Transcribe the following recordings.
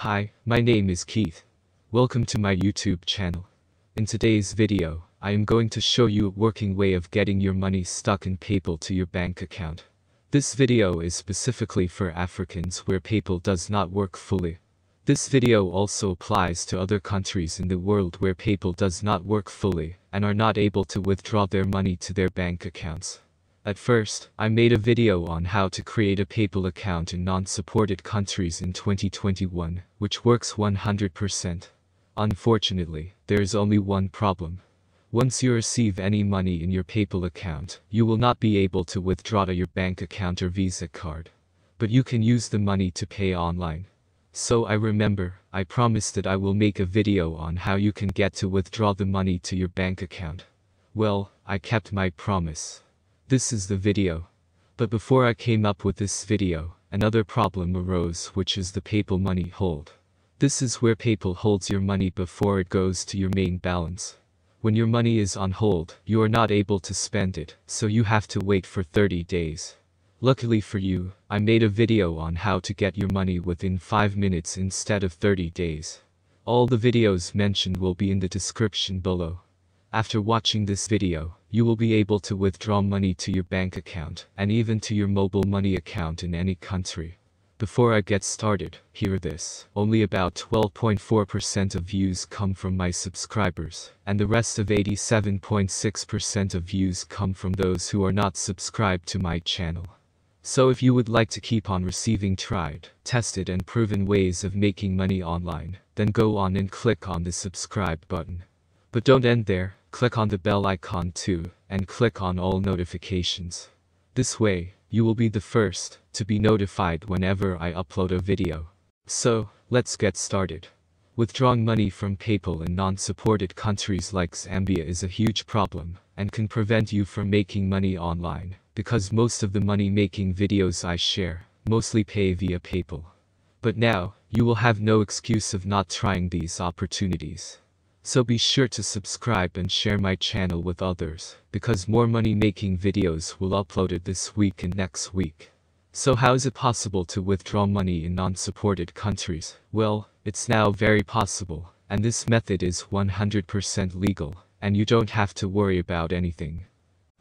Hi, my name is Keith. Welcome to my YouTube channel. In today's video, I am going to show you a working way of getting your money stuck in PayPal to your bank account. This video is specifically for Africans where PayPal does not work fully. This video also applies to other countries in the world where PayPal does not work fully and are not able to withdraw their money to their bank accounts. At first, I made a video on how to create a PayPal account in non-supported countries in 2021, which works 100%. Unfortunately, there is only one problem. Once you receive any money in your PayPal account, you will not be able to withdraw to your bank account or Visa card. But you can use the money to pay online. So I remember, I promised that I will make a video on how you can get to withdraw the money to your bank account. Well, I kept my promise. This is the video. But before I came up with this video, another problem arose which is the PayPal money hold. This is where PayPal holds your money before it goes to your main balance. When your money is on hold, you are not able to spend it, so you have to wait for 30 days. Luckily for you, I made a video on how to get your money within 5 minutes instead of 30 days. All the videos mentioned will be in the description below. After watching this video, you will be able to withdraw money to your bank account and even to your mobile money account in any country. Before I get started, hear this. Only about 12.4% of views come from my subscribers, and the rest of 87.6% of views come from those who are not subscribed to my channel. So if you would like to keep on receiving tried, tested and proven ways of making money online, then go on and click on the subscribe button. But don't end there, click on the bell icon too, and click on all notifications. This way, you will be the first to be notified whenever I upload a video. So, let's get started. Withdrawing money from PayPal in non-supported countries like Zambia is a huge problem and can prevent you from making money online because most of the money-making videos I share mostly pay via PayPal. But now, you will have no excuse of not trying these opportunities. So be sure to subscribe and share my channel with others, because more money-making videos will uploaded this week and next week. So how is it possible to withdraw money in non-supported countries? Well, it's now very possible, and this method is 100% legal, and you don't have to worry about anything.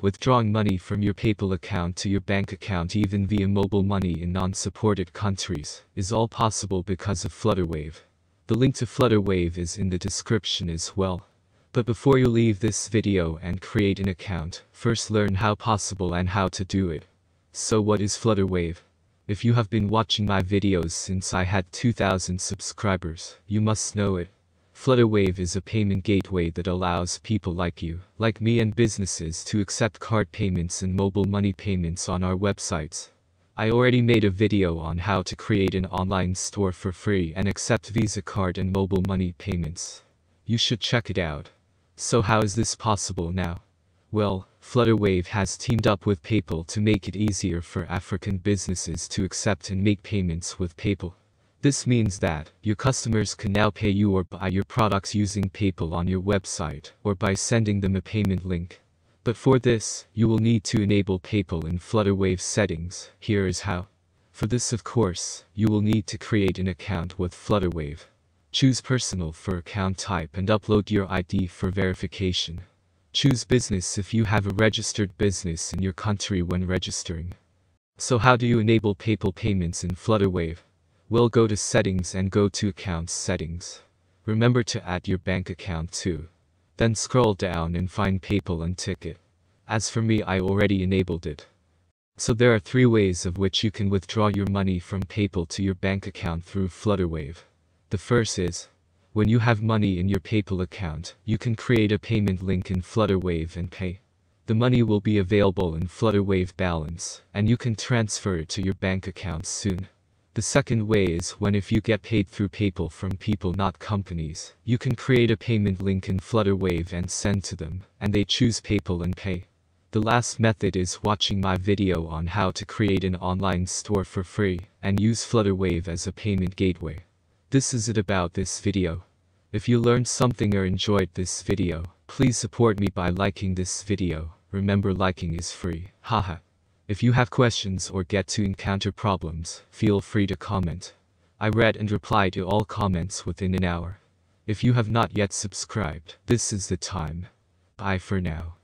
Withdrawing money from your PayPal account to your bank account even via mobile money in non-supported countries is all possible because of Flutterwave. The link to Flutterwave is in the description as well. But before you leave this video and create an account, first learn how possible and how to do it. So what is Flutterwave? If you have been watching my videos since I had 2000 subscribers, you must know it. Flutterwave is a payment gateway that allows people like you, like me and businesses to accept card payments and mobile money payments on our websites. I already made a video on how to create an online store for free and accept Visa card and mobile money payments. You should check it out. So how is this possible now? Well, Flutterwave has teamed up with PayPal to make it easier for African businesses to accept and make payments with PayPal. This means that your customers can now pay you or buy your products using PayPal on your website or by sending them a payment link. But for this, you will need to enable PayPal in Flutterwave settings. Here is how. For this of course, you will need to create an account with Flutterwave. Choose personal for account type and upload your ID for verification. Choose business if you have a registered business in your country when registering. So how do you enable PayPal payments in Flutterwave? Well go to settings and go to accounts settings. Remember to add your bank account too. Then scroll down and find PayPal and tick it. As for me I already enabled it. So there are three ways of which you can withdraw your money from PayPal to your bank account through Flutterwave. The first is, when you have money in your PayPal account, you can create a payment link in Flutterwave and pay. The money will be available in Flutterwave balance, and you can transfer it to your bank account soon. The second way is when if you get paid through PayPal from people not companies, you can create a payment link in Flutterwave and send to them, and they choose PayPal and pay. The last method is watching my video on how to create an online store for free, and use Flutterwave as a payment gateway. This is it about this video. If you learned something or enjoyed this video, please support me by liking this video, remember liking is free, haha. If you have questions or get to encounter problems, feel free to comment. I read and reply to all comments within an hour. If you have not yet subscribed, this is the time. Bye for now.